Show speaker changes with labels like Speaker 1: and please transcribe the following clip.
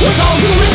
Speaker 1: was all too real.